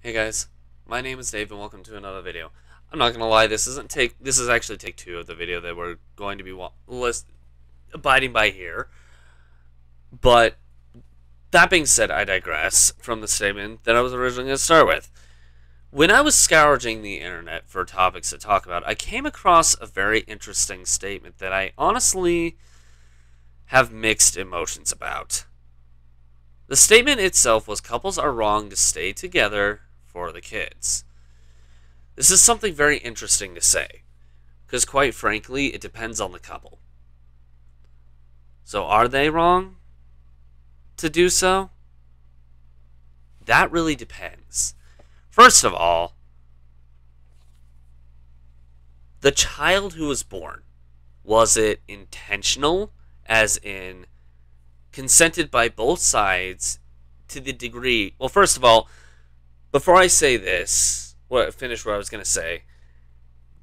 Hey guys, my name is Dave and welcome to another video. I'm not gonna lie, this isn't take. This is actually take two of the video that we're going to be list abiding by here. But that being said, I digress from the statement that I was originally to start with. When I was scourging the internet for topics to talk about, I came across a very interesting statement that I honestly have mixed emotions about. The statement itself was couples are wrong to stay together for the kids. This is something very interesting to say, because quite frankly, it depends on the couple. So, are they wrong to do so? That really depends. First of all, the child who was born, was it intentional, as in consented by both sides to the degree? Well, first of all, before I say this, what finish what I was going to say,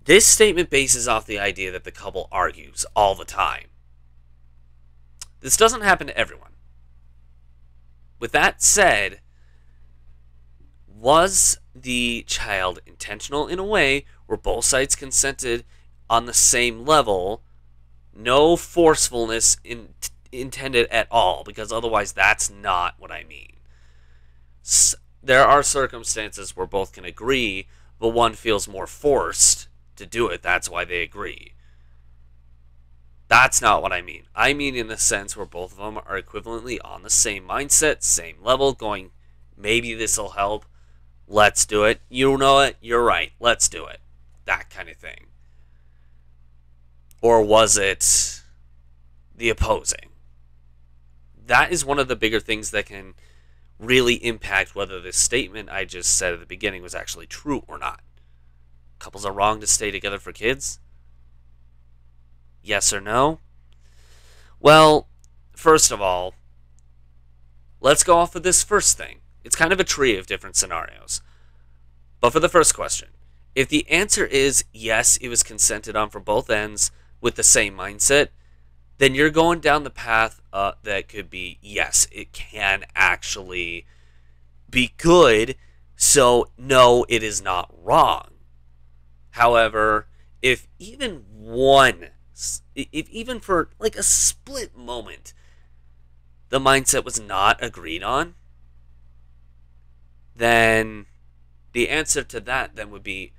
this statement bases off the idea that the couple argues all the time. This doesn't happen to everyone. With that said, was the child intentional in a way where both sides consented on the same level, no forcefulness in, intended at all, because otherwise that's not what I mean. There are circumstances where both can agree, but one feels more forced to do it. That's why they agree. That's not what I mean. I mean in the sense where both of them are equivalently on the same mindset, same level, going, maybe this will help. Let's do it. You know it. You're right. Let's do it. That kind of thing. Or was it the opposing? That is one of the bigger things that can really impact whether this statement I just said at the beginning was actually true or not. Couples are wrong to stay together for kids? Yes or no? Well, first of all, let's go off of this first thing. It's kind of a tree of different scenarios. But for the first question, if the answer is yes, it was consented on for both ends with the same mindset, then you're going down the path uh, that could be yes, it can actually be good. So, no, it is not wrong. However, if even one, if even for like a split moment, the mindset was not agreed on, then the answer to that then would be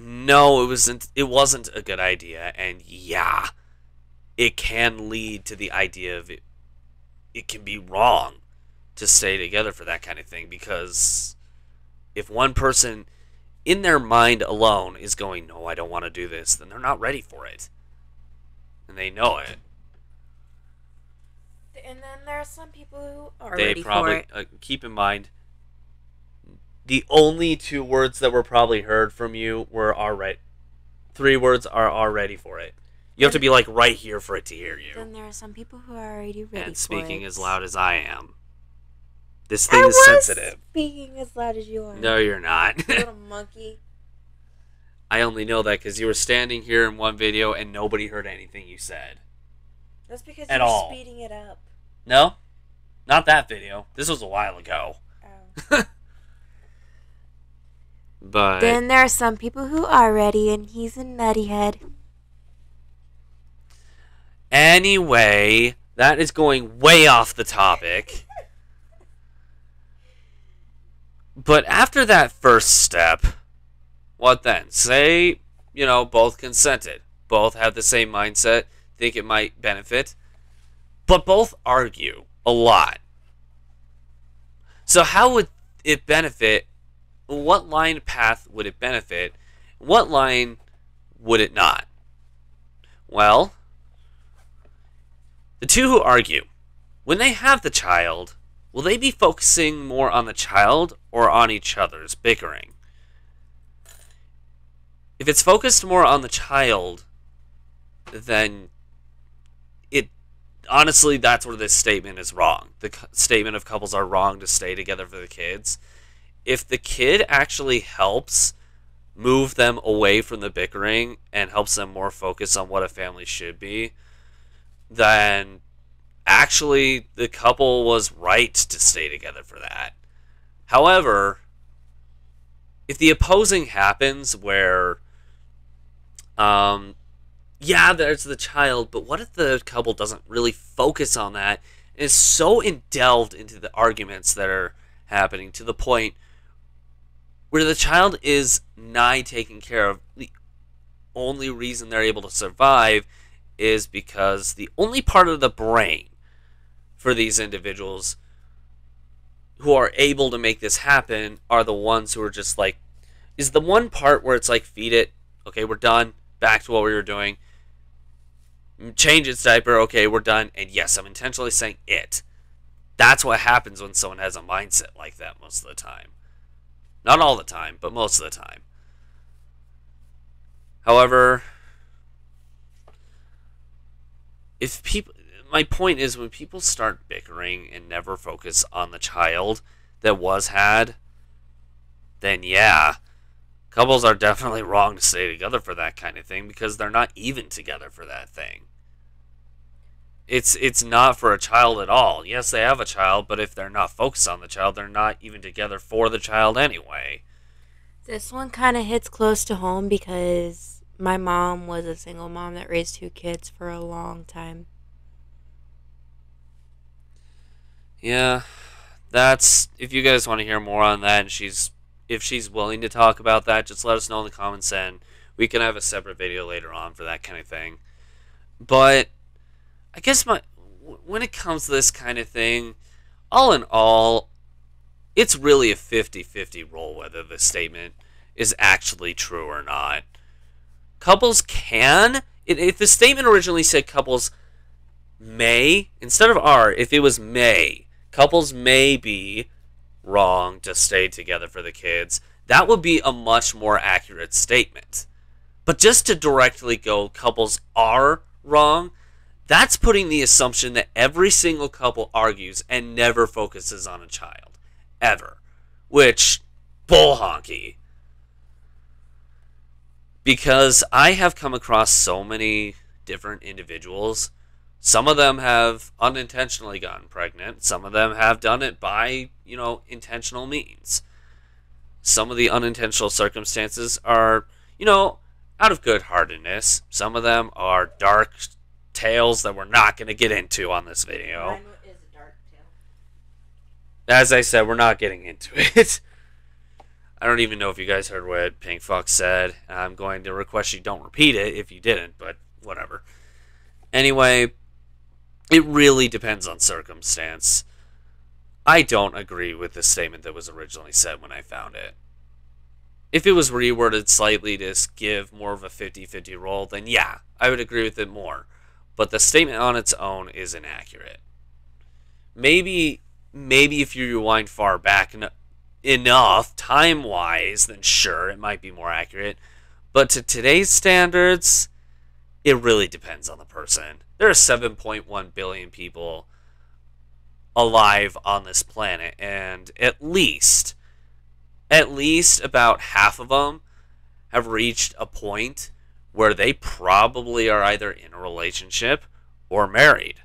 no, it wasn't it wasn't a good idea and yeah, it can lead to the idea of it it can be wrong to stay together for that kind of thing because if one person in their mind alone is going, "No, I don't want to do this," then they're not ready for it. And they know it. And then there are some people who are they ready probably for it. uh, keep in mind the only two words that were probably heard from you were all right. three words are already for it you have to be like right here for it to hear you Then there are some people who are already ready and for speaking it. as loud as i am this thing I is was sensitive Speaking as loud as you are. no you're not You little monkey. i only know that because you were standing here in one video and nobody heard anything you said That's because At you're all. speeding it up. no not that video this was a while ago Oh. but then there are some people who are ready, and he's a nutty head. Anyway, that is going way off the topic. But after that first step, what then? Say, you know, both consented. Both have the same mindset, think it might benefit, but both argue a lot. So, how would it benefit? What line path would it benefit? What line would it not? Well, the two who argue, when they have the child, will they be focusing more on the child or on each other's bickering? If it's focused more on the child, then it honestly that's where this statement is wrong. The statement of couples are wrong to stay together for the kids. If the kid actually helps move them away from the bickering and helps them more focus on what a family should be, then actually the couple was right to stay together for that. However, if the opposing happens where um yeah, there's the child, but what if the couple doesn't really focus on that and is so delved into the arguments that are happening to the point where the child is nigh taken care of. The only reason they're able to survive is because the only part of the brain for these individuals who are able to make this happen are the ones who are just like is the one part where it's like feed it. Okay we're done. Back to what we were doing. Change its diaper. Okay we're done. And yes i'm intentionally saying it. That's what happens when someone has a mindset like that most of the time not all the time but most of the time. However if people my point is when people start bickering and never focus on the child that was had then yeah couples are definitely wrong to stay together for that kind of thing because they're not even together for that thing it's it's not for a child at all yes they have a child but if they're not focused on the child they're not even together for the child anyway This one kind of hits close to home because my mom was a single mom that raised two kids for a long time. Yeah, that's if you guys want to hear more on that, and she's if she's willing to talk about that, just let us know in the comments, and we can have a separate video later on for that kind of thing. But I guess my when it comes to this kind of thing, all in all, it's really a 50-50 role whether the statement is actually true or not. Couples can, if the statement originally said couples may instead of are, if it was may, couples may be wrong to stay together for the kids, that would be a much more accurate statement. But just to directly go, couples are wrong, that's putting the assumption that every single couple argues and never focuses on a child. Ever. Which, bull honky. Because I have come across so many different individuals some of them have unintentionally gotten pregnant. Some of them have done it by, you know, intentional means. Some of the unintentional circumstances are, you know, out of good heartedness. Some of them are dark tales that we're not going to get into on this video. As I said, we're not getting into it. I don't even know if you guys heard what Pink Fox said. I'm going to request you don't repeat it if you didn't, but whatever. Anyway, it really depends on circumstance. I don't agree with the statement that was originally said when I found it. If it was reworded slightly to give more of a 50 50 role, then yeah, I would agree with it more. But the statement on its own is inaccurate. Maybe, maybe if you rewind far back en- enough, time wise, then sure, it might be more accurate. But to today's standards, it really depends on the person. There are 7.1 billion people alive on this planet, and at least, at least about half of them have reached a point where they probably are either in a relationship or married.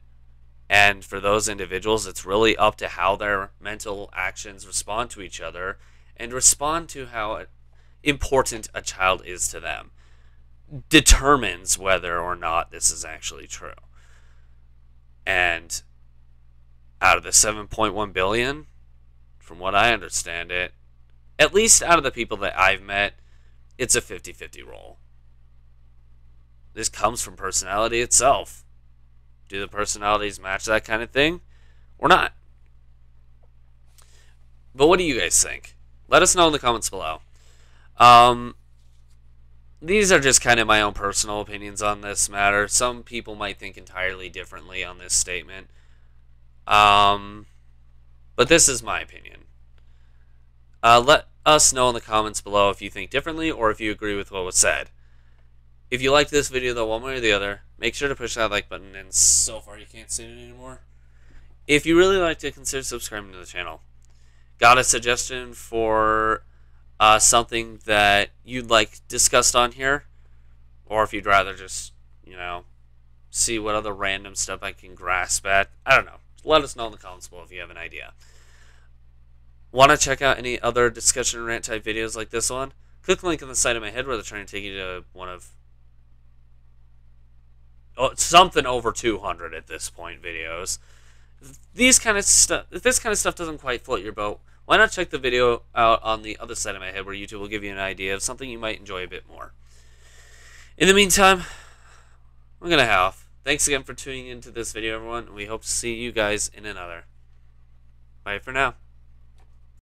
And for those individuals, it's really up to how their mental actions respond to each other and respond to how important a child is to them determines whether or not this is actually true. And out of the 7.1 billion, from what I understand it, at least out of the people that I've met, it's a 50 50 role. This comes from personality itself. Do the personalities match that kind of thing or not? But what do you guys think? Let us know in the comments below. Um, these are just kind of my own personal opinions on this matter. Some people might think entirely differently on this statement. Um, but this is my opinion. Uh, let us know in the comments below if you think differently or if you agree with what was said. If you like this video though, one way or the other, make sure to push that like button and so far you can't see it anymore. If you really like to consider subscribing to the channel. Got a suggestion for uh, something that you'd like discussed on here, or if you'd rather just, you know, see what other random stuff I can grasp at. I don't know. Let us know in the comments below if you have an idea. Want to check out any other discussion rant type videos like this one? Click the link on the side of my head where they're trying to take you to one of Uh, something over 200 at this point videos. These kind of stuff, this kind of stuff doesn't quite float your boat, why not check the video out on the other side of my head where YouTube will give you an idea of something you might enjoy a bit more. In the meantime, I'm gonna have. Thanks again for tuning into this video, everyone. We hope to see you guys in another. Bye for now.